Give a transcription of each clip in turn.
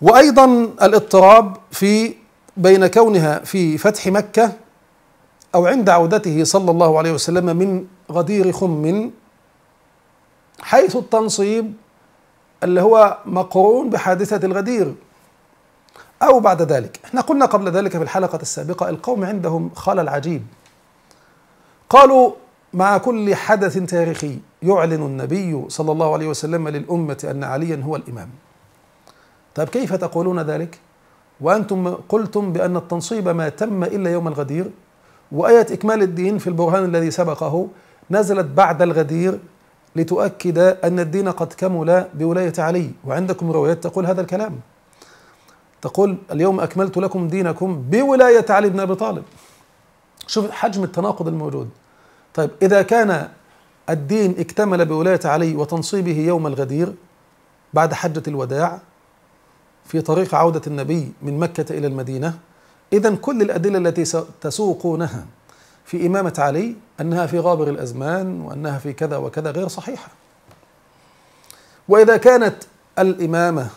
وأيضا الاضطراب في بين كونها في فتح مكة أو عند عودته صلى الله عليه وسلم من غدير خم حيث التنصيب اللي هو مقرون بحادثة الغدير أو بعد ذلك. إحنا قلنا قبل ذلك في الحلقة السابقة القوم عندهم خلل عجيب. قالوا مع كل حدث تاريخي يعلن النبي صلى الله عليه وسلم للأمة أن عليا هو الإمام. طيب كيف تقولون ذلك؟ وأنتم قلتم بأن التنصيب ما تم إلا يوم الغدير وآية إكمال الدين في البرهان الذي سبقه نزلت بعد الغدير لتؤكد أن الدين قد كمل بولاية علي. وعندكم روايات تقول هذا الكلام. تقول اليوم أكملت لكم دينكم بولاية علي بن أبي طالب. شوف حجم التناقض الموجود. طيب إذا كان الدين اكتمل بولاية علي وتنصيبه يوم الغدير بعد حجة الوداع في طريق عودة النبي من مكة إلى المدينة. إذا كل الأدلة التي تسوقونها في إمامة علي أنها في غابر الأزمان وأنها في كذا وكذا غير صحيحة. وإذا كانت الإمامة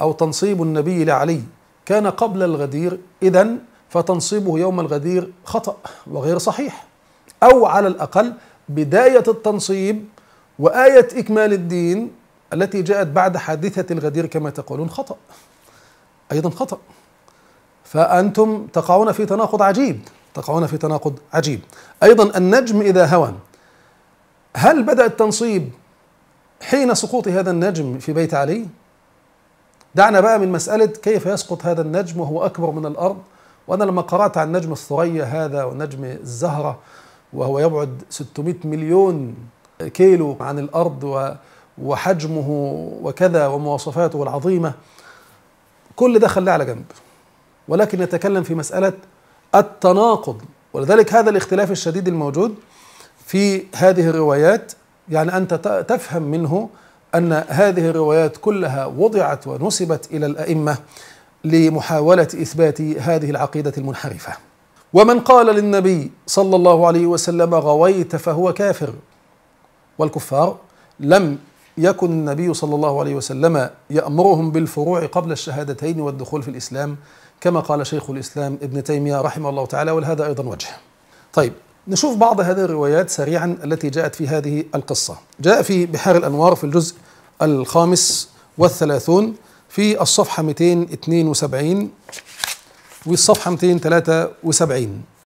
أو تنصيب النبي لعلي كان قبل الغدير إذا فتنصيبه يوم الغدير خطأ وغير صحيح. أو على الأقل بداية التنصيب وآية إكمال الدين التي جاءت بعد حادثة الغدير كما تقولون خطأ. أيضا خطأ. فأنتم تقعون في تناقض عجيب. تقعون في تناقض عجيب. أيضا النجم إذا هوى. هل بدأ التنصيب حين سقوط هذا النجم في بيت علي؟ دعنا بقى من مسألة كيف يسقط هذا النجم وهو أكبر من الأرض. وأنا لما قرأت عن نجم الثريا هذا ونجم الزهرة وهو يبعد 600 مليون كيلو عن الأرض وحجمه وكذا ومواصفاته العظيمة كل ده خلاه على جنب. ولكن نتكلم في مسألة التناقض. ولذلك هذا الاختلاف الشديد الموجود في هذه الروايات يعني أنت تفهم منه أن هذه الروايات كلها وضعت ونسبت إلى الأئمة لمحاولة إثبات هذه العقيدة المنحرفة. ومن قال للنبي صلى الله عليه وسلم غويت فهو كافر والكفار لم يكن النبي صلى الله عليه وسلم يأمرهم بالفروع قبل الشهادتين والدخول في الإسلام كما قال شيخ الإسلام ابن تيمية رحمه الله تعالى ولهذا أيضا وجه. طيب نشوف بعض هذه الروايات سريعا التي جاءت في هذه القصة. جاء في بحار الأنوار في الجزء الخامس والثلاثون في الصفحة 272 والصفحة 273